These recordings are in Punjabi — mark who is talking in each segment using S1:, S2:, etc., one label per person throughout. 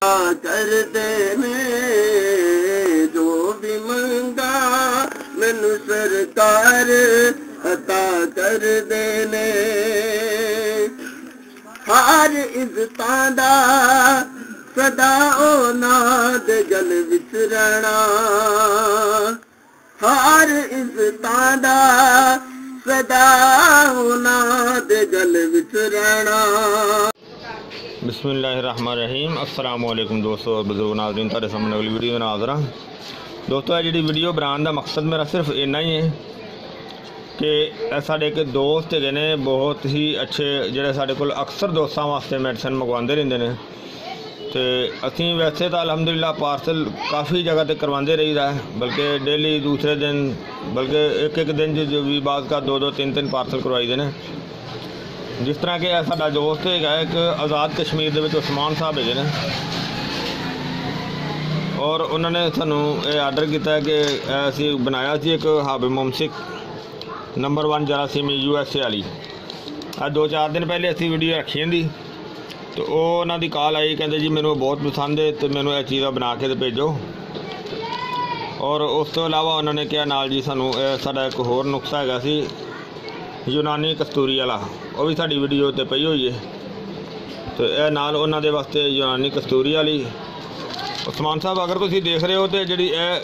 S1: ਕਰਦੇ ਨੇ ਜੋ ਵੀ ਮੰਗਾ, ਮੈਨੂੰ ਸਰਕਾਰ ਅਤਾ ਕਰਦੇ ਨੇ ਹਰ ਇਜ਼ਤਾਂ ਦਾ ਸਦਾ ਉਹਨਾਂ ਦੇ ਗਲ ਵਿੱਚ ਰਹਿਣਾ। ਹਰ ਇਜ਼ਤਾਂ ਦਾ ਸਦਾ ਉਹਨਾਂ ਦੇ ਗਲ ਵਿੱਚ ਰਹਿਣਾ।
S2: ਬਿਸਮਿਲ੍ਲਾਹਿਰਰਹਿਮਾਨਿਰਰਹੀਮ ਅਸਲਾਮ ਵਾਲੇਕੁਮ ਦੋਸਤੋ ਬਜ਼ੁਰਗ ਨਾਜ਼ਰੀਨ ਤੁਹਾਡੇ ਸਾਹਮਣੇ ਅਗਲੀ ਵੀਡੀਓ ਨਾਲ ਹਾਜ਼ਰ ਹਾਂ ਦੋਸਤੋ ਇਹ ਜਿਹੜੀ ਵੀਡੀਓ ਬਣਾਉਣ ਦਾ ਮਕਸਦ ਮੇਰਾ ਸਿਰਫ ਇੰਨਾ ਹੀ ਹੈ ਕਿ ਇਹ ਸਾਡੇ ਇੱਕ ਦੋਸਤ ਹੈਗੇ ਨੇ ਬਹੁਤ ਹੀ ਅੱਛੇ ਜਿਹੜੇ ਸਾਡੇ ਕੋਲ ਅਕਸਰ ਦੋਸਤਾਂ ਵਾਸਤੇ ਮੈਡੀਸਨ ਮੰਗਵਾਉਂਦੇ ਰਹਿੰਦੇ ਨੇ ਤੇ ਅਸੀਂ ਵੈਸੇ ਤਾਂ ਅਲਹਮਦੁਲਿਲਾ ਪਾਰਸਲ ਕਾਫੀ ਜਗ੍ਹਾ ਤੇ ਕਰਵਾਉਂਦੇ ਰਹੀਦਾ ਹੈ ਬਲਕਿ ਡੇਲੀ ਦੂਸਰੇ ਦਿਨ ਬਲਕਿ ਇੱਕ ਇੱਕ ਦਿਨ 'ਚ ਜੋ ਵੀ ਬਾਅਦ ਕਾ ਦੋ ਦੋ ਜਿਸ ਤਰ੍ਹਾਂ ਕਿ ਇਹ ਸਾਡਾ ਦੋਸਤ ਹੈਗਾ ਇੱਕ ਆਜ਼ਾਦ ਕਸ਼ਮੀਰ ਦੇ ਵਿੱਚ ਉਸਮਾਨ ਸਾਹਿਬ ਹੈਗੇ ਨੇ। ਔਰ ਉਹਨਾਂ ਨੇ ਸਾਨੂੰ ਇਹ ਆਰਡਰ ਕੀਤਾ ਕਿ ਅਸੀਂ ਬਣਾਇਆ ਸੀ ਇੱਕ ਹਾਬੇ ਮੁਮਸਿਕ ਨੰਬਰ 1 ਜਰਾਸੀਮੀ ਯੂ ਐਸ ਏ ਵਾਲੀ। ਆ ਦੋ ਚਾਰ ਦਿਨ ਪਹਿਲੇ ਅਸੀਂ ਵੀਡੀਓ ਰੱਖੀ ਹੁੰਦੀ ਤੇ ਉਹ ਉਹਨਾਂ ਦੀ ਕਾਲ ਆਈ, ਕਹਿੰਦੇ ਜੀ ਮੈਨੂੰ ਇਹ ਬਹੁਤ ਪਸੰਦ ਹੈ, ਤੇ ਮੈਨੂੰ ਇਹ ਚੀਜ਼ਾਂ ਬਣਾ ਕੇ ਤੇ ਭੇਜੋ। ਔਰ ਉਸ ਤੋਂ ਇਲਾਵਾ ਉਹਨਾਂ ਨੇ ਕਿਹਾ, ਨਾਲ ਜੀ ਸਾਨੂੰ ਇਹ ਸਾਡਾ ਇੱਕ ਹੋਰ ਨੁਕਸਾ ਹੈਗਾ ਸੀ ਯੂਨਾਨੀ ਕਸਤੂਰੀ ਵਾਲਾ, ਉਹ ਵੀ ਸਾਡੀ ਵੀਡੀਓ ਤੇ ਪਈ ਹੋਈ ਹੈ ਤੇ ਇਹ ਨਾਲ ਉਹਨਾਂ ਦੇ ਵਾਸਤੇ ਯੂਨਾਨੀ ਕਸਤੂਰੀ ਵਾਲੀ। ਉਸਮਾਨ ਸਾਹਿਬ, ਅਗਰ ਤੁਸੀਂ ਦੇਖ ਰਹੇ ਹੋ ਤੇ ਜਿਹੜੀ ਇਹ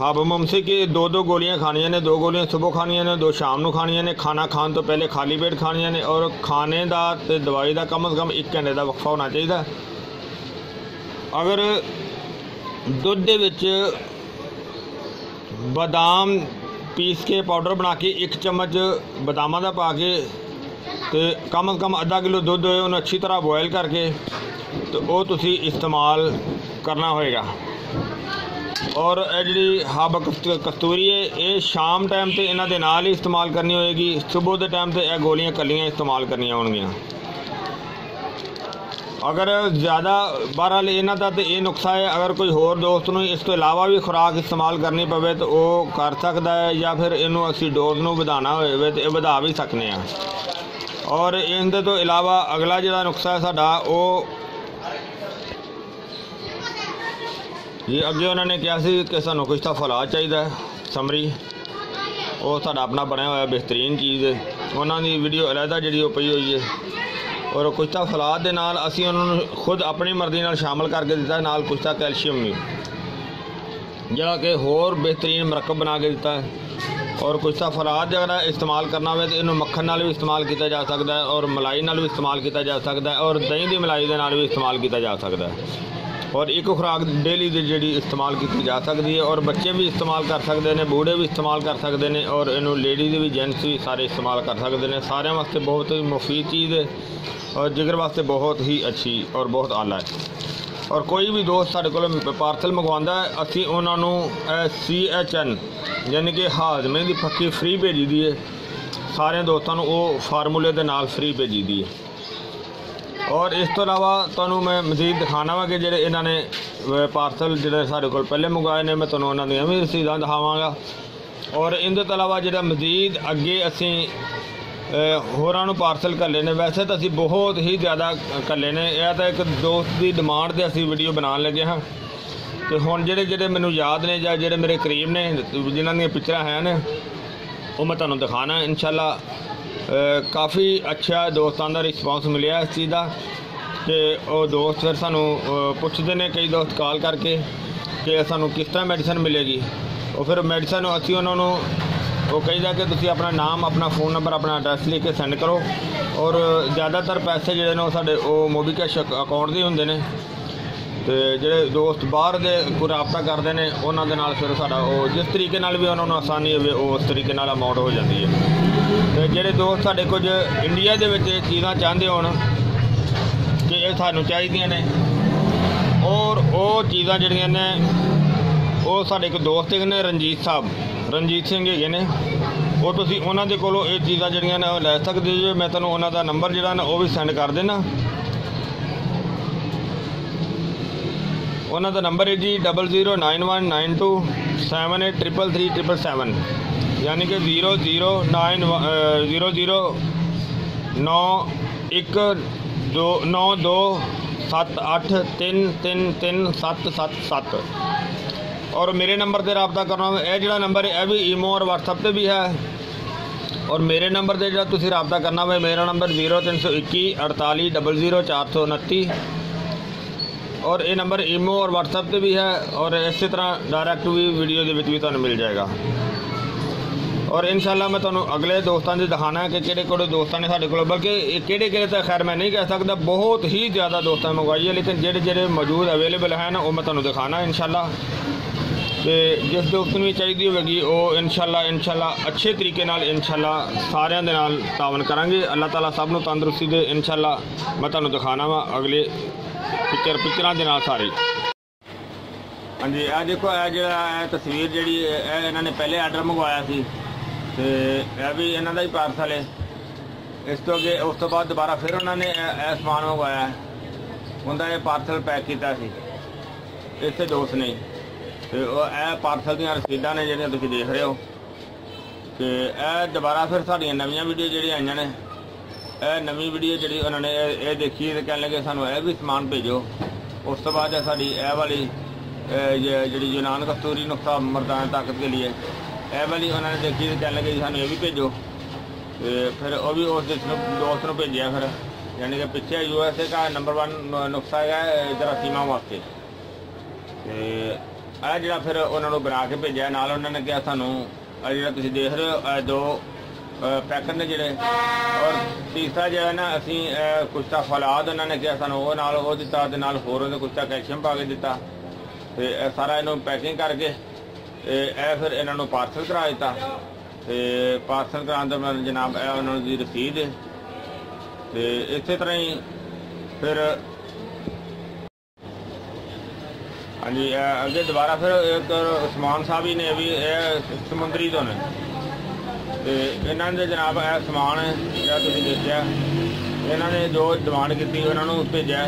S2: ਹਬ ਮੁਮਸੇ ਕਿ ਦੋ ਦੋ ਗੋਲੀਆਂ ਖਾਣੀਆਂ ਨੇ, ਦੋ ਗੋਲੀਆਂ ਸਵੇਰ ਖਾਣੀਆਂ ਨੇ, ਦੋ ਸ਼ਾਮ ਨੂੰ ਖਾਣੀਆਂ ਨੇ, ਖਾਣਾ ਖਾਣ ਤੋਂ ਪਹਿਲੇ ਖਾਲੀ ਪੇਟ ਖਾਣੀਆਂ ਨੇ ਔਰ ਖਾਣੇ ਦਾ ਤੇ ਦਵਾਈ ਦਾ ਕਮ ਸੇ ਕਮ 1 ਘੰਟੇ ਦਾ ਵਕਫਾ ਹੋਣਾ ਚਾਹੀਦਾ। ਅਗਰ ਦੁੱਧ ਦੇ ਵਿੱਚ ਬਦਾਮ ਪੀਸ ਕੇ ਪਾਊਡਰ ਬਣਾ ਕੇ ਇੱਕ ਚਮਚ ਬਦਾਮਾਂ ਦਾ ਪਾ ਕੇ ਤੇ ਕਮ ਸੇ ਕਮ ਅੱਧਾ ਕਿਲੋ ਦੁੱਧ ਹੋਏ ਉਹਨੂੰ ਅੱਛੀ ਤਰ੍ਹਾਂ ਬੋਇਲ ਕਰਕੇ ਤੇ ਉਹ ਤੁਸੀਂ ਇਸਤੇਮਾਲ ਕਰਨਾ ਹੋਏਗਾ। ਔਰ ਇਹ ਜਿਹੜੀ ਹਬ ਕਸਤ- ਕਸਤੂਰੀ ਹੈ, ਇਹ ਸ਼ਾਮ ਟਾਈਮ ਤੇ ਇਹਨਾਂ ਦੇ ਨਾਲ ਹੀ ਇਸਤੇਮਾਲ ਕਰਨੀ ਹੋਏਗੀ ਸਵੇਰ ਦੇ ਟਾਈਮ ਤੇ ਇਹ ਗੋਲੀਆਂ ਕੱਲੀਆਂ ਇਸਤੇਮਾਲ ਕਰਨੀਆਂ ਹੋਣਗੀਆਂ। ਅਗਰ ਜ਼ਿਆਦਾ ਬਹਰਹਾਲ ਇਹਨਾਂ ਦਾ ਤੇ ਇਹ ਨੁਕਸਾ ਹੈ, ਅਗਰ ਕੋਈ ਹੋਰ ਦੋਸਤ ਨੂੰ ਇਸ ਤੋਂ ਇਲਾਵਾ ਵੀ ਖੁਰਾਕ ਇਸਤੇਮਾਲ ਕਰਨੀ ਪਵੇ ਤਾਂ ਉਹ ਕਰ ਸਕਦਾ ਹੈ ਜਾਂ ਫਿਰ ਇਹਨੂੰ ਅਸੀਂ ਡੋਜ਼ ਨੂੰ ਵਧਾਉਣਾ ਹੋਵੇ ਤੇ ਇਹ ਵਧਾ ਵੀ ਸਕਨੇ ਆ। ਔਰ ਇਹਦੇ ਤੋਂ ਇਲਾਵਾ ਅਗਲਾ ਜਿਹੜਾ ਨੁਕਸਾ ਹੈ ਸਾਡਾ, ਉਹ ਜੀ ਅੱਗੇ ਉਹਨਾਂ ਨੇ ਕਿਹਾ ਸੀ ਕਿ ਸਾਨੂੰ ਕੁਝ ਤਾਂ ਫਲਾਦ ਚਾਹੀਦਾ ਸਮਰੀ ਉਹ ਸਾਡਾ ਆਪਣਾ ਬਣਿਆ ਹੋਇਆ ਬਿਹਤਰੀਨ ਚੀਜ਼ ਹੈ। ਉਹਨਾਂ ਦੀ ਵੀਡੀਓ ਅਲੱਗਾ ਜਿਹੜੀ ਉਹ ਪਈ ਹੋਈ ਹੈ। ਔਰ ਕੁਛਤਾ ਫਲਾਦ ਦੇ ਨਾਲ ਅਸੀਂ ਉਹਨਾਂ ਨੂੰ ਖੁਦ ਆਪਣੀ ਮਰਜ਼ੀ ਨਾਲ ਸ਼ਾਮਲ ਕਰਕੇ ਦਿੱਤਾ, ਨਾਲ ਕੁਛਤਾ ਕੈਲਸ਼ੀਅਮ ਵੀ। ਜਿਹੜਾ ਕਿ ਹੋਰ ਬਿਹਤਰੀਨ ਮਰਕਬ ਬਣਾ ਕੇ ਦਿੱਤਾ ਹੈ। ਔਰ ਕੁਛਤਾ ਫਲਾਦ ਜਿਹੜਾ ਇਸਤੇਮਾਲ ਕਰਨਾ ਹੋਵੇ ਤਾਂ ਇਹਨੂੰ ਮੱਖਣ ਨਾਲ ਵੀ ਇਸਤੇਮਾਲ ਕੀਤਾ ਜਾ ਸਕਦਾ ਹੈ ਔਰ ਮਲਾਈ ਨਾਲ ਵੀ ਇਸਤੇਮਾਲ ਕੀਤਾ ਜਾ ਸਕਦਾ ਹੈ ਔਰ ਦਹੀਂ ਦੀ ਮਲਾਈ ਦੇ ਨਾਲ ਵੀ ਇਸਤੇਮਾਲ ਕੀਤਾ ਜਾ ਸਕਦਾ ਹੈ। ਔਰ ਇੱਕ ਖੁਰਾਕ ਡੇਲੀ ਦੀ ਜਿਹੜੀ ਇਸਤੇਮਾਲ ਕੀਤੀ ਜਾ ਸਕਦੀ ਹੈ ਔਰ ਬੱਚੇ ਵੀ ਇਸਤੇਮਾਲ ਕਰ ਸਕਦੇ ਨੇ, ਬੂੜੇ ਵੀ ਇਸਤੇਮਾਲ ਕਰ ਸਕਦੇ ਨੇ ਔਰ ਇਹਨੂੰ ਲੇਡੀਜ਼ ਵੀ ਜੈਂਟਸ ਵੀ ਸਾਰੇ ਇਸਤੇਮਾਲ ਕਰ ਸਕਦੇ ਨੇ। ਸਾਰਿਆਂ ਵਾਸਤੇ ਬਹੁਤ ਹੀ ਮੁਫੀਦ ਚੀਜ਼ ਹੈ ਔਰ ਜਿਗਰ ਵਾਸਤੇ ਬਹੁਤ ਹੀ ਅੱਛੀ ਔਰ ਬਹੁਤ ਆਲਾ ਹੈ। ਔਰ ਕੋਈ ਵੀ ਦੋਸਤ ਸਾਡੇ ਕੋਲ ਪਾਰਸਲ ਮੰਗਵਾਉਂਦਾ ਹੈ, ਅਸੀਂ ਉਹਨਾਂ ਨੂੰ ਸੀ ਐਚ ਐਨ ਯਾਨੀ ਕਿ ਹਾਜ਼ਮੇ ਦੀ ਪੱਕੀ ਫ੍ਰੀ ਭੇਜੀ ਦੀ ਹੈ। ਸਾਰਿਆਂ ਦੋਸਤਾਂ ਨੂੰ ਉਹ ਫਾਰਮੂਲੇ ਦੇ ਨਾਲ ਫ੍ਰੀ ਭੇਜੀ ਦੀ ਹੈ। ਔਰ ਇਸ ਤੋਂ ਇਲਾਵਾ ਤੁਹਾਨੂੰ ਮੈਂ ਮਜ਼ੀਦ ਦਿਖਾਣਾ ਵਾ ਕਿ ਜਿਹੜੇ ਇਹਨਾਂ ਨੇ ਪਾਰਸਲ ਜਿਹੜੇ ਸਾਡੇ ਕੋਲ ਪਹਿਲੇ ਮੰਗਵਾਏ ਨੇ, ਮੈਂ ਤੁਹਾਨੂੰ ਉਹਨਾਂ ਦੀਆਂ ਵੀ ਰਸੀਦਾਂ ਦਿਖਾਵਾਂਗਾ। ਔਰ ਇਹਦੇ ਤੋਂ ਇਲਾਵਾ ਜਿਹੜਾ ਮਜ਼ੀਦ ਅੱਗੇ ਅਸੀਂ ਹੋਰਾਂ ਨੂੰ ਪਾਰਸਲ ਕਰ ਨੇ, ਵੈਸੇ ਤਾਂ ਅਸੀਂ ਬਹੁਤ ਹੀ ਜ਼ਿਆਦਾ ਕੱਲੇ ਨੇ। ਇਹ ਤਾਂ ਇੱਕ ਦੋਸਤ ਦੀ ਡਿਮਾਂਡ ਤੇ ਅਸੀਂ ਵੀਡੀਓ ਬਣਾਉਣ ਲੱਗੇ ਹਾਂ। ਤੇ ਹੁਣ ਜਿਹੜੇ ਜਿਹੜੇ ਮੈਨੂੰ ਯਾਦ ਨੇ ਜਾਂ ਜਿਹੜੇ ਮੇਰੇ ਕਰੀਬ ਨੇ, ਜਿਨ੍ਹਾਂ ਦੀਆਂ ਪਿਕਚਰਾਂ ਹੈ ਨੇ, ਉਹ ਮੈਂ ਤੁਹਾਨੂੰ ਦਿਖਾਣਾ ਇਨਸ਼ਾਅੱਲਾ। ਕਾਫੀ ਅੱਛਾ ਦੋਸਤਾਂ ਦਾ ਰਿਸਪਾਂਸ ਮਿਲਿਆ ਇਸ ਚੀਜ਼ ਦਾ ਤੇ ਉਹ ਦੋਸਤ ਫਿਰ ਸਾਨੂੰ ਪੁੱਛਦੇ ਨੇ ਕਈ ਦੋਸਤ ਕਾਲ ਕਰਕੇ ਕਿ ਸਾਨੂੰ ਕਿਸ ਤਰ੍ਹਾਂ ਮੈਡੀਸਨ ਮਿਲੇਗੀ। ਉਹ ਫਿਰ ਮੈਡੀਸਨ ਅਸੀਂ ਉਹਨਾਂ ਨੂੰ, ਉਹ ਕਹੀਦਾ ਕਿ ਤੁਸੀਂ ਆਪਣਾ ਨਾਮ, ਆਪਣਾ ਫੋਨ ਨੰਬਰ ਆਪਣਾ ਐਡਰੈਸ ਲਿਖ ਕੇ ਸੈਂਡ ਕਰੋ ਔਰ ਜ਼ਿਆਦਾਤਰ ਪੈਸੇ ਜਿਹੜੇ ਨੇ ਉਹ ਸਾਡੇ, ਉਹ ਮੋਬੀਕੈਸ਼ ਅਕਾਊਂਟ ਦੇ ਹੁੰਦੇ ਨੇ। ਤੇ ਜਿਹੜੇ ਦੋਸਤ ਬਾਹਰ ਦੇ ਕੋਈ ਰਾਬਤਾ ਕਰਦੇ ਨੇ, ਉਹਨਾਂ ਦੇ ਨਾਲ ਫਿਰ ਸਾਡਾ ਉਹ, ਜਿਸ ਤਰੀਕੇ ਨਾਲ ਵੀ ਉਹਨਾਂ ਨੂੰ ਆਸਾਨੀ ਹੋਵੇ, ਉਹ ਉਸ ਤਰੀਕੇ ਨਾਲ ਅਮਾਉਂਟ ਹੋ ਜਾਂਦੀ ਹੈ। ਤੇ ਜਿਹੜੇ ਦੋਸਤ ਸਾਡੇ ਕੁਝ ਇੰਡੀਆ ਦੇ ਵਿੱਚ ਇਹ ਚੀਜ਼ਾਂ ਚਾਹੁੰਦੇ ਹੋਣ ਕਿ ਇਹ ਸਾਨੂੰ ਚਾਹੀਦੀਆਂ ਨੇ, ਔਰ ਉਹ ਚੀਜ਼ਾਂ ਜਿਹੜੀਆਂ ਨੇ, ਉਹ ਸਾਡੇ ਇੱਕ ਦੋਸਤ ਹੈਗੇ ਨੇ, ਰਣਜੀਤ ਸਾਹਿਬ। ਰਣਜੀਤ ਸਿੰਘ ਹੈਗੇ ਨੇ। ਉਹ ਤੁਸੀਂ ਉਹਨਾਂ ਦੇ ਕੋਲੋਂ ਇਹ ਚੀਜ਼ਾਂ ਜਿਹੜੀਆਂ ਨੇ ਉਹ ਲੈ ਸਕਦੇ ਜੇ, ਮੈਂ ਤੁਹਾਨੂੰ ਉਹਨਾਂ ਦਾ ਨੰਬਰ ਜਿਹੜਾ ਨਾ, ਉਹ ਵੀ ਸੈਂਡ ਕਰ ਦੇਣਾ ਉਹਨਾਂ ਦਾ ਨੰਬਰ ਹੈ ਜੀ 00919278333377 ਯਾਨੀ ਕਿ 009 00 9 1 2 9 2 78333777 ਔਰ ਮੇਰੇ ਨੰਬਰ ਤੇ ਰਾਬਤਾ ਕਰਨਾ ਹੋਵੇ ਇਹ ਜਿਹੜਾ ਨੰਬਰ ਹੈ ਇਹ ਵੀ ਈਮੋ ਔਰ WhatsApp ਤੇ ਵੀ ਹੈ ਔਰ ਮੇਰੇ ਨੰਬਰ ਤੇ ਜਿਹੜਾ ਤੁਸੀਂ ਰਾਬਤਾ ਕਰਨਾ ਹੋਵੇ ਮੇਰਾ ਨੰਬਰ 0321 4800429 ਔਰ ਇਹ ਨੰਬਰ ਈਮੋ ਔਰ WhatsApp ਤੇ ਵੀ ਹੈ ਔਰ ਇਸੇ ਤਰ੍ਹਾਂ ਡਾਇਰੈਕਟ ਵੀ ਵੀਡੀਓ ਦੇ ਵਿੱਚ ਵੀ ਤੁਹਾਨੂੰ ਮਿਲ ਜਾਏਗਾ। ਔਰ ਇਨਸ਼ਾਅੱਲਾ ਮੈਂ ਤੁਹਾਨੂੰ ਅਗਲੇ ਦੋਸਤਾਂ ਦੇ ਦਿਖਾਣਾ ਕਿ ਕਿਹੜੇ ਕਿਹੜੇ ਦੋਸਤਾਂ ਨੇ ਸਾਡੇ ਕੋਲ, ਬਲਕਿ ਇਹ ਕਿਹੜੇ ਕਿਹੜੇ ਤਾਂ ਖੈਰ ਮੈਂ ਨਹੀਂ ਕਹਿ ਸਕਦਾ, ਬਹੁਤ ਹੀ ਜ਼ਿਆਦਾ ਦੋਸਤਾਂ ਨੇ ਮੰਗਵਾਈ ਹੈ, ਲੇਕਿਨ ਜਿਹੜੇ ਜਿਹੜੇ ਮੌਜੂਦ ਅਵੇਲੇਬਲ ਹਨ, ਉਹ ਮੈਂ ਤੁਹਾਨੂੰ ਦਿਖਾਣਾ ਇਨਸ਼ਾਅੱਲਾ। ਤੇ ਜਿਸ ਦੋਸਤ ਨੂੰ ਵੀ ਚਾਹੀਦੀ ਹੋਵੇਗੀ, ਉਹ ਇਨਸ਼ਾਅੱਲਾ ਇਨਸ਼ਾਅੱਲਾ ਅੱਛੇ ਤਰੀਕੇ ਨਾਲ ਇਨਸ਼ਾਅੱਲਾ ਸਾਰਿਆਂ ਦੇ ਨਾਲ ਤਾਵਨ ਕਰਾਂਗੇ। ਅੱਲਾਹ ਤਾਲਾ ਸਭ ਨੂੰ ਤੰਦਰੁਸਤੀ ਦੇ, ਇਨਸ਼ਾਅੱਲਾ ਮੈਂ ਤੁਹਾਨੂੰ ਦਿਖਾਣਾ ਵਾ ਅਗਲੇ ਪਿਕਚਰ, ਪਿਕਚਰਾਂ ਦੇ ਨਾਲ ਸਾਰੇ। ਹਾਂਜੀ ਇਹ ਦੇਖੋ ਇਹ ਜਿਹੜਾ ਇਹ ਤਸਵੀਰ ਜਿਹੜੀ, ਇਹ ਇਹਨਾਂ ਨੇ ਪਹਿਲੇ ਆਰਡਰ ਮੰਗਵਾਇਆ ਸੀ। ਤੇ ਇਹ ਵੀ ਇਹਨਾਂ ਦਾ ਹੀ ਪਾਰਸਲ ਹੈ ਇਸ ਤੋਂ ਅੱਗੇ, ਉਸ ਤੋਂ ਬਾਅਦ ਦੁਬਾਰਾ ਫਿਰ ਉਹਨਾਂ ਨੇ ਇਹ ਇਹ ਸਮਾਨ ਮੰਗਵਾਇਆ। ਉਹਦਾ ਇਹ ਪਾਰਸਲ ਪੈਕ ਕੀਤਾ ਸੀ। ਇਸੇ ਦੋਸਤ ਨੇ ਤੇ ਉਹ, ਇਹ ਪਾਰਸਲ ਦੀਆਂ ਰਸੀਦਾਂ ਨੇ ਜਿਹੜੀਆਂ ਤੁਸੀਂ ਦੇਖ ਰਹੇ ਹੋ। ਤੇ ਇਹ ਦੁਬਾਰਾ ਫਿਰ ਸਾਡੀਆਂ ਨਵੀਆਂ ਵੀਡੀਓ ਜਿਹੜੀਆਂ ਆਈਆਂ ਨੇ। ਇਹ ਨਵੀਂ ਵੀਡੀਓ ਜਿਹੜੀ ਉਹਨਾਂ ਨੇ ਇਹ ਇਹ ਦੇਖੀ ਤੇ ਕਹਿਣ ਲੱਗੇ ਸਾਨੂੰ ਇਹ ਵੀ ਸਮਾਨ ਭੇਜੋ। ਉਸ ਤੋਂ ਬਾਅਦ ਸਾਡੀ ਇਹ ਵਾਲੀ ਜਿਹੜੀ ਯੂਨਾਨ ਕਸਤੂਰੀ ਨੁਕਤਾ ਮਰਦਾਨ ਤਾਕਤ ਦੇ ਲਈ ਇਹ ਵਾਲੀ ਉਹਨਾਂ ਨੇ ਦੇਖੀ ਤੇ ਕਹਿਣ ਲੱਗੇ ਸਾਨੂੰ ਇਹ ਵੀ ਭੇਜੋ। ਤੇ ਫਿਰ ਉਹ ਵੀ ਉਸ ਦੇ ਦੋਸਤ ਨੂੰ ਭੇਜਿਆ ਫਿਰ। ਯਾਨੀ ਕਿ ਪਿੱਛੇ ਯੂਐਸਏ ਦਾ ਨੰਬਰ 1 ਨੁਕਸਾ ਹੈਗਾ ਜਰਾਸੀਮਾ ਵਾਸਤੇ। ਤੇ ਇਹ ਜਿਹੜਾ ਫਿਰ ਉਹਨਾਂ ਨੂੰ ਬਣਾ ਕੇ ਭੇਜਿਆ, ਨਾਲ ਉਹਨਾਂ ਨੇ ਕਿਹਾ ਸਾਨੂੰ, ਇਹ ਜਿਹੜਾ ਤੁਸੀਂ ਦੇਖ ਰਹੇ ਹੋ, ਇਹ ਦੋ ਪੈਕਰ ਨੇ ਜਿਹੜੇ। ਔਰ ਤੀਸਰਾ ਜਿਹੜਾ ਨਾ, ਅਸੀਂ ਕੁਛ ਤਾਂ ਫਲਾਦ ਉਹਨਾਂ ਨੇ ਕਿਹਾ ਸਾਨੂੰ, ਉਹ ਨਾਲ ਉਹ ਦਿੱਤਾ ਤੇ ਨਾਲ ਹੋਰ ਉਹਦੇ ਕੁਛ ਤਾਂ ਕੈਲਸ਼ੀਅਮ ਪਾ ਕੇ ਦਿੱਤਾ। ਤੇ ਇਹ ਸਾਰਾ ਇਹਨੂੰ ਪੈਕਿੰਗ ਕਰਕੇ ਤੇ ਇਹ ਫਿਰ ਇਹਨਾਂ ਨੂੰ ਪਾਰਸਲ ਕਰਾ ਦਿੱਤਾ। ਤੇ ਪਾਰਸਲ ਕਰਾਉਣ ਤੋਂ ਬਾਅਦ ਜਨਾਬ ਇਹ ਉਹਨਾਂ ਦੀ ਰਸੀਦ ਹੈ। ਤੇ ਇਸੇ ਤਰ੍ਹਾਂ ਹੀ ਫਿਰ ਹਾਂਜੀ ਅੱਗੇ ਦੁਬਾਰਾ ਫਿਰ ਇੱਕ ਉਸਮਾਨ ਸਾਹਿਬ ਹੀ ਨੇ ਵੀ, ਇਹ ਸਮੁੰਦਰੀ ਤੋਂ ਨੇ। ਤੇ ਇਹਨਾਂ ਦੇ ਜਨਾਬ ਇਹ ਸਮਾਨ ਜਿਹੜਾ ਤੁਸੀਂ ਦੇਖਿਆ, ਇਹਨਾਂ ਨੇ ਜੋ ਡਿਮਾਂਡ ਕੀਤੀ ਉਹਨਾਂ ਨੂੰ ਭੇਜਿਆ।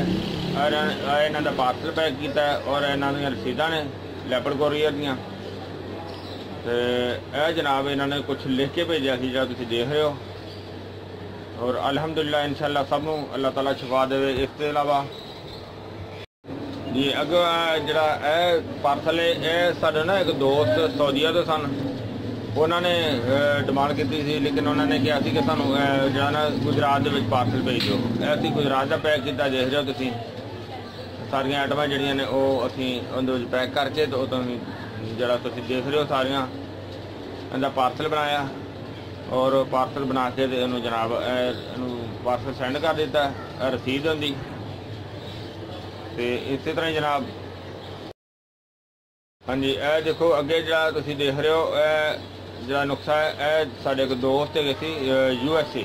S2: ਔਰ ਇਹਨਾਂ ਦਾ ਪਾਰਸਲ ਪੈਕ ਕੀਤਾ ਔਰ ਇਹਨਾਂ ਦੀਆਂ ਰਸੀਦਾਂ ਨੇ ਲੈਪਰ ਕੋਰੀਅਰ ਦੀਆਂ। ਤੇ ਇਹ ਜਨਾਬ ਇਹਨਾਂ ਨੇ ਕੁਝ ਲਿਖ ਕੇ ਭੇਜਿਆ ਸੀ ਜਿਹੜਾ ਤੁਸੀਂ ਦੇਖ ਰਹੇ ਹੋ। ਔਰ ਅਲਹਮਦੁਲਿਲਾ, ਇਨਸ਼ਾਅੱਲਾ ਸਭ ਨੂੰ ਅੱਲਾਹ ਤਾਲਾ ਸ਼ਿਫਾ ਦੇਵੇ। ਇਸ ਤੋਂ ਇਲਾਵਾ ਜੀ, ਅੱਗੇ ਜਿਹੜਾ ਇਹ ਪਾਰਸਲ ਹੈ, ਇਹ ਸਾਡੇ ਨਾ ਇੱਕ ਦੋਸਤ ਸਾਊਦੀਆ ਤੋਂ ਸਨ। ਉਹਨਾਂ ਨੇ ਡਿਮਾਂਡ ਕੀਤੀ ਸੀ, ਲੇਕਿਨ ਉਹਨਾਂ ਨੇ ਕਿਹਾ ਸੀ ਕਿ ਸਾਨੂੰ ਜਿਹੜਾ ਨਾ ਗੁਜਰਾਤ ਦੇ ਵਿੱਚ ਪਾਰਸਲ ਭੇਜ। ਦਿਓ ਇਹ ਅਸੀਂ ਗੁਜਰਾਤ ਦਾ ਪੈਕ ਕੀਤਾ, ਦੇਖ ਰਹੇ ਹੋ ਤੁਸੀਂ। ਸਾਰੀਆਂ ਆਈਟਮਾਂ ਜਿਹੜੀਆਂ ਨੇ, ਉਹ ਅਸੀਂ ਉਹਦੇ ਵਿੱਚ ਪੈਕ ਕਰਕੇ ਤੇ ਉਹ ਤੁਸੀਂ, ਜਿਹੜਾ ਤੁਸੀਂ ਦੇਖ ਰਹੇ ਹੋ ਸਾਰੀਆਂ, ਇਹਦਾ ਪਾਰਸਲ ਬਣਾਇਆ। ਔਰ ਪਾਰਸਲ ਬਣਾ ਕੇ ਤੇ ਇਹਨੂੰ ਜਨਾਬ ਇਹਨੂੰ ਪਾਰਸਲ ਸੈਂਡ ਕਰ ਦਿੱਤਾ ਰਸੀਦ ਹੁੰਦੀ ਤੇ ਇਸੇ ਤਰ੍ਹਾਂ ਹੀ ਜਨਾਬ। ਹਾਂਜੀ, ਇਹ ਦੇਖੋ, ਅੱਗੇ ਜਿਹੜਾ ਤੁਸੀਂ ਦੇਖ ਰਹੇ ਹੋ, ਇਹ ਜਿਹੜਾ ਨੁਕਸਾ ਹੈ, ਇਹ ਸਾਡੇ ਇੱਕ ਦੋਸਤ ਹੈਗੇ ਸੀ ਯੂ ਐਸ ਏ।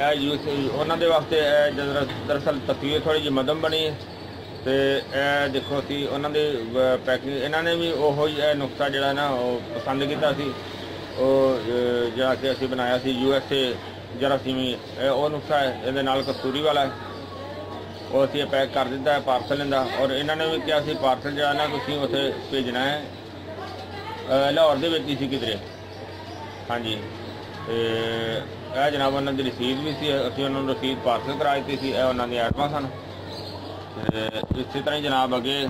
S2: ਇਹ ਯੂ ਉਹਨਾਂ ਦੇ ਵਾਸਤੇ ਇਹ ਜਦਰ- ਦਰਅਸਲ ਤਸਵੀਰ ਥੋੜੀ ਜਿਹੀ ਮਦਮ ਬਣੀ ਹੈ ਤੇ ਇਹ ਦੇਖੋ ਸੀ ਉਹਨਾਂ ਦੇ ਪੈਕਿੰਗ, ਇਹਨਾਂ ਨੇ ਵੀ ਉਹੋ ਹੀ ਇਹ ਨੁਕਸਾ ਜਿਹੜਾ ਨਾ ਉਹ ਪਸੰਦ ਕੀਤਾ ਸੀ। ਉਹ ਜਿਹੜਾ ਕਿ ਅਸੀਂ ਬਣਾਇਆ ਸੀ ਯੂ ਐਸ ਏ ਜਰਾਸੀਮੀ ਇਹ ਉਹ ਨੁਕਸਾ ਹੈ, ਇਹਦੇ ਨਾਲ ਕਸਤੂਰੀ ਵਾਲਾ ਉਹ ਅਸੀਂ ਪੈਕ ਕਰ ਦਿੱਤਾ ਹੈ ਪਾਰਸਲ ਇਹਦਾ ਔਰ ਇਹਨਾਂ ਨੇ ਵੀ ਕਿਹਾ ਸੀ, ਪਾਰਸਲ ਜਿਹੜਾ ਨਾ ਤੁਸੀਂ ਉੱਥੇ ਭੇਜਣਾ ਹੈ ਲਾਹੌਰ ਦੇ ਵਿੱਚ ਹੀ ਸੀ ਕਿਧਰੇ। ਹਾਂਜੀ। ਤੇ ਇਹ ਜਨਾਬ ਉਹਨਾਂ ਦੀ ਰਸੀਦ ਵੀ ਸੀ, ਅਸੀਂ ਉਹਨਾਂ ਨੂੰ ਰਸੀਦ ਪਾਰਸਲ ਕਰਾ ਦਿੱਤੀ ਸੀ, ਇਹ ਉਹਨਾਂ ਦੀਆਂ ਆਈਟਮਾਂ ਸਨ। ਇਸੇ ਤਰ੍ਹਾਂ ਹੀ ਜਨਾਬ ਅੱਗੇ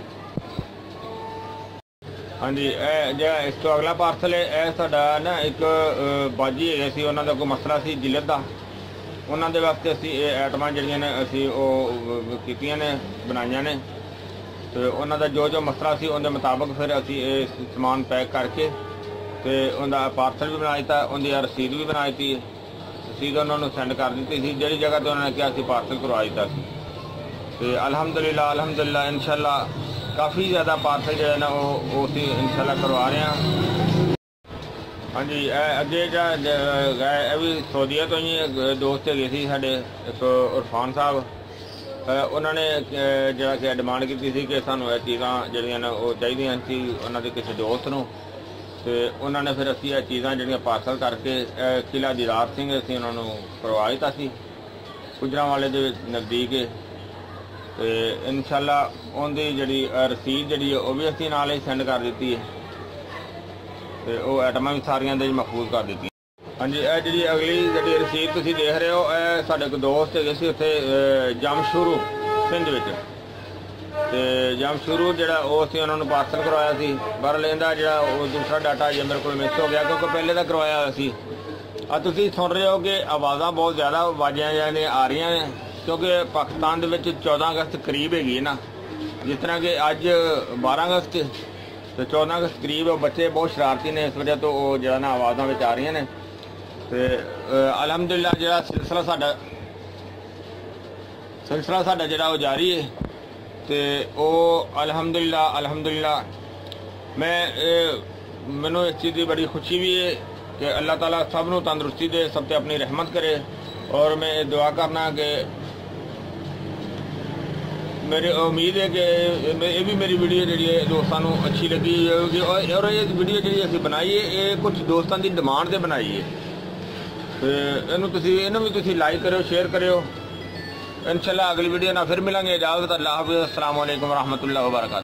S2: ਹਾਂਜੀ, ਇਹ ਜਿਹੜਾ ਇਸ ਤੋਂ ਅਗਲਾ ਪਾਰਸਲ ਹੈ, ਇਹ ਸਾਡਾ ਨਾ ਇੱਕ ਬਾਜੀ ਹੈਗੇ ਸੀ, ਉਹਨਾਂ ਦਾ ਕੋਈ ਮਸਲਾ ਸੀ ਜਿਲਤ ਦਾ। ਉਹਨਾਂ ਦੇ ਵਾਸਤੇ ਅਸੀਂ ਇਹ ਆਈਟਮਾਂ ਜਿਹੜੀਆਂ ਨੇ, ਅਸੀਂ ਉਹ ਕੀਤੀਆਂ ਨੇ, ਬਣਾਈਆਂ ਨੇ। ਤੇ ਉਹਨਾਂ ਦਾ ਜੋ ਜੋ ਮਸਲਾ ਸੀ, ਉਹਦੇ ਮੁਤਾਬਕ ਫਿਰ ਅਸੀਂ ਇਹ ਸਮਾਨ ਪੈਕ ਕਰਕੇ ਤੇ ਉਹਦਾ ਪਾਰਸਲ ਵੀ ਬਣਾ ਦਿੱਤਾ, ਉਹਦੀ ਰਸੀਦ ਵੀ ਬਣਾ ਦਿੱਤੀ ਰਸੀਦ ਉਹਨਾਂ ਨੂੰ ਸੈਂਡ ਕਰ ਦਿੱਤੀ ਸੀ, ਜਿਹੜੀ ਜਗ੍ਹਾ ਤੇ ਉਹਨਾਂ ਨੇ ਕਿਹਾ ਸੀ ਪਾਰਸਲ ਕਰਵਾ ਦਿੱਤਾ ਸੀ। ਤੇ ਅਲਹਮਦੁਲਿਲਾ ਅਲਹਮਦੁਲਿਲਾ, ਇਨਸ਼ਾਅੱਲਾ ਕਾਫੀ ਜ਼ਿਆਦਾ ਪਾਰਸਲ ਜਿਹੜਾ ਨਾ ਉਹ ਅਸੀਂ ਇਨਸ਼ਾਅੱਲਾ ਕਰਵਾ ਰਹੇ ਹਾਂ। ਹਾਂਜੀ ਅੱਗੇ ਜਿਹੜਾ ਇਹ ਵੀ ਸਊਦੀਆ ਤੋਂ ਹੀ ਦੋਸਤ ਹੈਗੇ ਸੀ ਸਾਡੇ, ਇੱਕ ਉਰਫਾਨ ਸਾਹਿਬ। ਉਹਨਾਂ ਨੇ ਜਿਹੜਾ ਕਿ ਡਿਮਾਂਡ ਕੀਤੀ ਸੀ ਕਿ ਸਾਨੂੰ ਇਹ ਚੀਜ਼ਾਂ ਜਿਹੜੀਆਂ ਨੇ ਉਹ ਚਾਹੀਦੀਆਂ ਸੀ ਉਹਨਾਂ ਦੇ ਕਿਸੇ ਦੋਸਤ ਨੂੰ। ਤੇ ਉਹਨਾਂ ਨੇ ਫਿਰ ਅਸੀਂ ਇਹ ਚੀਜ਼ਾਂ ਜਿਹੜੀਆਂ ਪਾਰਸਲ ਕਰਕੇ ਅ, ਕਿਲ੍ਹਾ ਦੀਦਾਰ ਸਿੰਘ ਅਸੀਂ ਉਹਨਾਂ ਨੂੰ ਕਰਵਾ ਦਿੱਤਾ ਸੀ। ਗੁਜਰਾਂ ਵਾਲੇ ਦੇ ਵਿੱਚ ਨਜ਼ਦੀਕ ਹੈ ਤੇ ਇਨਸ਼ਾਅੱਲਾ ਉਹਦੀ ਜਿਹੜੀ ਰਸੀਦ ਜਿਹੜੀ ਉਹ ਵੀ ਅਸੀਂ ਨਾਲ ਹੀ ਸੈਂਡ ਕਰ ਦਿੱਤੀ ਹੈ ਤੇ ਉਹ ਆਈਟਮਾਂ ਵੀ ਸਾਰੀਆਂ ਦੇ ਮਹਫੂਜ਼ ਕਰ ਦਿੱਤੀਆਂ। ਹਾਂਜੀ ਇਹ ਜਿਹੜੀ ਅਗਲੀ ਜਿਹੜੀ ਰਸੀਦ ਤੁਸੀਂ ਦੇਖ ਰਹੇ ਹੋ ਇਹ ਸਾਡੇ ਇੱਕ ਦੋਸਤ ਹੈਗੇ ਸੀ ਉੱਥੇ ਅਹ, ਜਮਸ਼ੂਰੂ ਸਿੰਧ ਵਿੱਚ। ਤੇ ਜਮਸ਼ਰੂ ਜਿਹੜਾ ਉਹ ਅਸੀਂ ਉਹਨਾਂ ਨੂੰ ਪਾਰਸਲ ਕਰਵਾਇਆ ਸੀ। ਪਰ ਲੈਂਦਾ ਜਿਹੜਾ ਉਹ ਦੂਸਰਾ ਡਾਟਾ ਜੇ ਮੇਰੇ ਕੋਲ ਮਿਸ ਹੋ ਗਿਆ ਕਿਉਂਕਿ ਪਹਿਲੇ ਦਾ ਕਰਵਾਇਆ ਹੋਇਆ ਸੀ। ਆ ਤੁਸੀਂ ਸੁਣ ਰਹੇ ਹੋ ਕਿ ਆਵਾਜ਼ਾਂ ਬਹੁਤ ਜ਼ਿਆਦਾ ਆਵਾਜ਼ਾਂ ਜਾਂਦੀਆਂ ਆ ਰਹੀਆਂ ਨੇ ਕਿਉਂਕਿ ਪਾਕਿਸਤਾਨ ਦੇ ਵਿੱਚ 14 ਅਗਸਤ ਕਰੀਬ ਹੈਗੀ ਹੈ ਨਾ। ਜਿਸ ਤਰ੍ਹਾਂ ਕਿ ਅੱਜ 12 ਅਗਸਤ ਤੇ 14 ਅਗਸਤ ਕਰੀਬ ਬੱਚੇ ਬਹੁਤ ਸ਼ਰਾਰਤੀ ਨੇ ਇਸ ਵਜ੍ਹਾ ਤੋਂ ਉਹ ਜਿਹੜਾ ਨਾ ਆਵਾਜ਼ਾਂ ਵਿੱਚ ਆ ਰਹੀਆਂ ਨੇ। ਤੇ ਅ, ਅਲਹਮਦੁਲਿਲਾ ਜਿਹੜਾ ਸਿਲਸਿਲਾ ਸਾਡਾ ਸਿਲਸਿਲਾ ਸਾਡਾ ਜਿਹੜਾ ਉਹ ਜਾਰੀ ਹੈ ਤੇ ਉਹ ਅਲਹਮਦੁਲਿਲਾ ਅਲਹਮਦੁਲਿਲਾ ਮੈਂ ਇਹ ਮੈਨੂੰ ਇਸ ਚੀਜ਼ ਦੀ ਬੜੀ ਖੁਸ਼ੀ ਵੀ ਹੈ ਕਿ ਅੱਲਾਹ ਤਾਲਾ ਸਭ ਨੂੰ ਤੰਦਰੁਸਤੀ ਦੇ ਸਭ ਤੇ ਆਪਣੀ ਰਹਿਮਤ ਕਰੇ। ਔਰ ਮੈਂ ਇਹ ਦੁਆ ਕਰਨਾ ਕਿ ਮੇਰੀ ਉਮੀਦ ਹੈ ਕਿ ਇਹ ਵੀ ਮੇਰੀ ਵੀਡੀਓ ਜਿਹੜੀ ਹੈ ਦੋਸਤਾਂ ਨੂੰ ਅੱਛੀ ਲੱਗੀ ਹੋਵੇਗੀ ਔਰ ਔਰ ਇਹ ਵੀਡੀਓ ਜਿਹੜੀ ਅਸੀਂ ਬਣਾਈ ਹੈ ਇਹ ਕੁਝ ਦੋਸਤਾਂ ਦੀ ਡਿਮਾਂਡ ਤੇ ਬਣਾਈ ਹੈ ਤੇ ਇਹਨੂੰ ਤੁਸੀਂ, ਇਹਨੂੰ ਵੀ ਤੁਸੀਂ ਲਾਈਕ ਕਰਿਓ ਸ਼ੇਅਰ ਕਰਿਓ। ਇਨਸ਼ਾਅੱਲਾ ਅਗਲੀ ਵੀਡੀਓ ਨਾਲ ਫਿਰ ਮਿਲਾਂਗੇ। ਇਜਾਜ਼ਤ, ਅੱਲਾਹ ਹਾਫਿਜ਼। ਅਸਲਾਮ ਵਾਲੇਕੁਮ ਰਹਿਮਤੁਲਾਹ ਵਬਰਕਾਤੁਹੂ।